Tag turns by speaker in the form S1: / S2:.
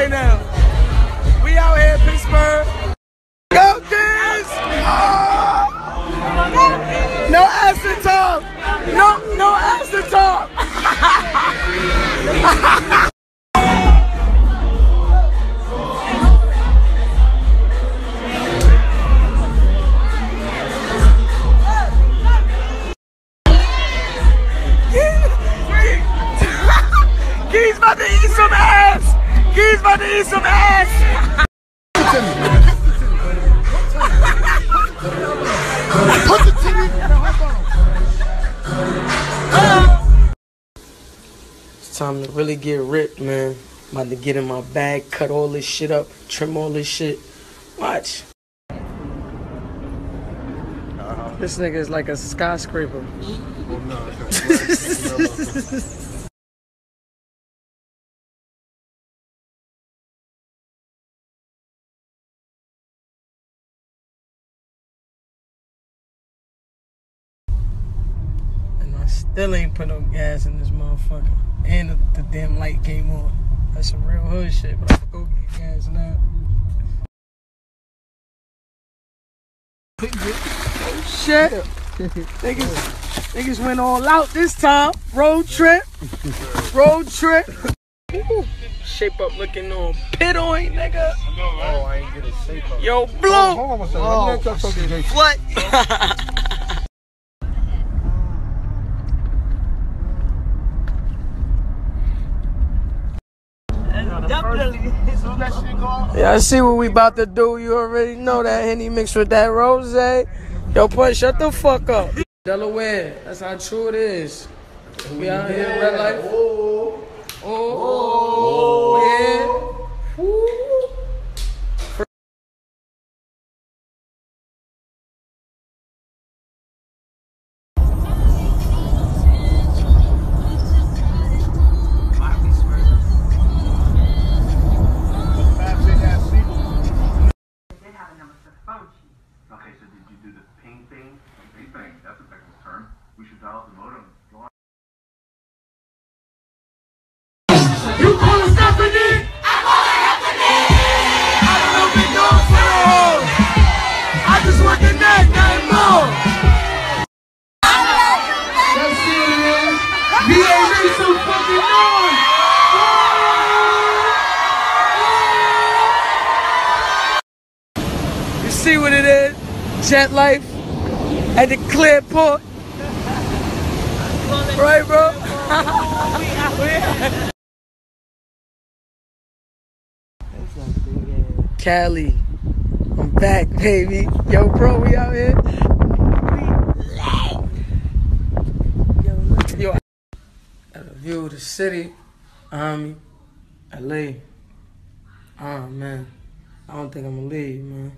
S1: right now. We out here Pittsburgh. Go Kings! Oh! Ah! No acid talk. No, no acid talk. About to eat some ass.
S2: Put the TV.
S1: It's time to really get ripped, man. I'm about to get in my bag, cut all this shit up, trim all this shit. Watch. This nigga is like a skyscraper. Still ain't put no gas in this motherfucker. And the, the damn light came on. That's some real hood shit, but I'm gonna go get gas now. Oh shit. niggas, niggas went all out this time. Road trip. Road trip. Ooh, Shape up looking on pit on, nigga.
S2: Oh, I ain't get a shape up.
S1: Yo, blue.
S2: Hold on one second. Let me talk to
S1: What? Yeah, I see what we about to do. You already know that Henny mixed with that rose. Yo, put shut the fuck up. Delaware, that's how true it is. We out here, red light. Oh, oh,
S3: oh. You call it Stephanie?
S1: I just want the neck, nothing more. Let's see it, man. VA make some fucking noise. You see what it is? Jet life at the Clearport. Right, bro? Cali. I'm back, baby. Yo, bro, we out here. We yo, got a view of the city. Army, LA. Oh man, I don't think I'm gonna leave, man.